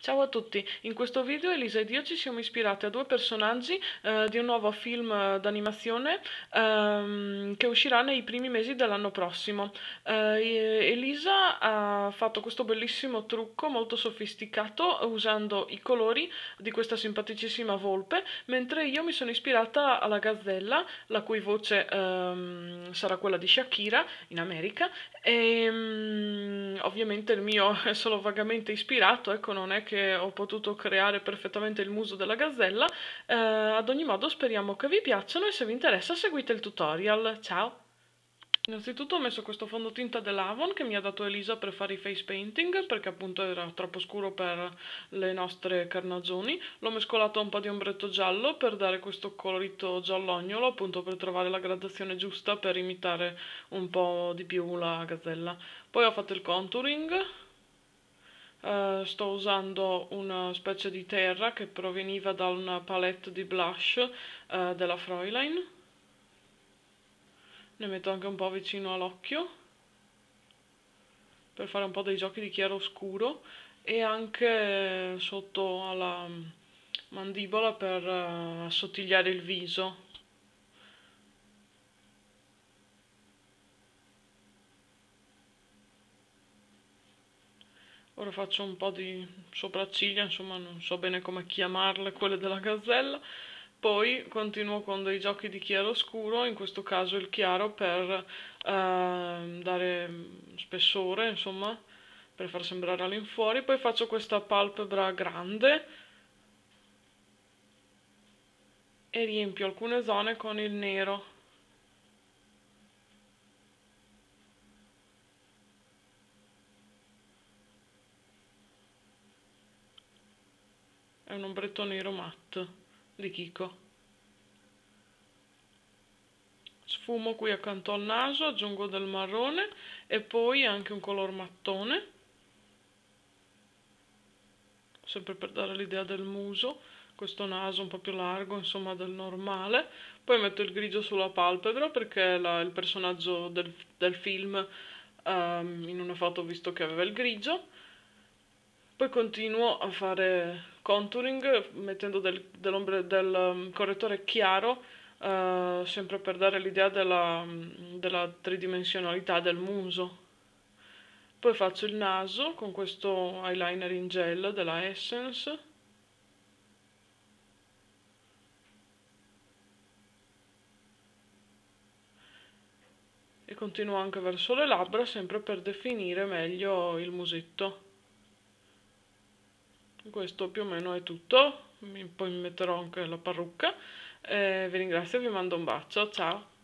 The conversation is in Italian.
Ciao a tutti, in questo video Elisa ed io ci siamo ispirati a due personaggi eh, di un nuovo film eh, d'animazione ehm, che uscirà nei primi mesi dell'anno prossimo. Eh, Elisa ha fatto questo bellissimo trucco molto sofisticato usando i colori di questa simpaticissima volpe, mentre io mi sono ispirata alla gazzella, la cui voce ehm, sarà quella di Shakira in America, e ehm, ovviamente il mio è solo vagamente ispirato, ecco non è che ho potuto creare perfettamente il muso della gazzella. Eh, ad ogni modo speriamo che vi piacciono e se vi interessa seguite il tutorial. Ciao! Innanzitutto ho messo questo fondotinta dell'Avon che mi ha dato Elisa per fare i face painting perché appunto era troppo scuro per le nostre carnagioni. L'ho mescolato a un po' di ombretto giallo per dare questo colorito giallognolo appunto per trovare la gradazione giusta per imitare un po' di più la gazzella. Poi ho fatto il contouring Uh, sto usando una specie di terra che proveniva da una palette di blush uh, della Freulein. Ne metto anche un po' vicino all'occhio per fare un po' dei giochi di chiaro scuro e anche sotto alla mandibola per uh, assottigliare il viso. Ora faccio un po' di sopracciglia, insomma non so bene come chiamarle, quelle della gazzella. Poi continuo con dei giochi di chiaro-scuro, in questo caso il chiaro per eh, dare spessore, insomma, per far sembrare all'infuori. Poi faccio questa palpebra grande e riempio alcune zone con il nero. è un ombretto nero matte di Kiko. Sfumo qui accanto al naso aggiungo del marrone e poi anche un color mattone. Sempre per dare l'idea del muso questo naso un po' più largo insomma del normale. Poi metto il grigio sulla palpebra perché la, il personaggio del, del film um, in una foto ho visto che aveva il grigio poi continuo a fare contouring mettendo del, del um, correttore chiaro uh, sempre per dare l'idea della, della tridimensionalità del muso. Poi faccio il naso con questo eyeliner in gel della Essence. E continuo anche verso le labbra sempre per definire meglio il musetto questo più o meno è tutto. Poi mi metterò anche la parrucca. Eh, vi ringrazio vi mando un bacio. Ciao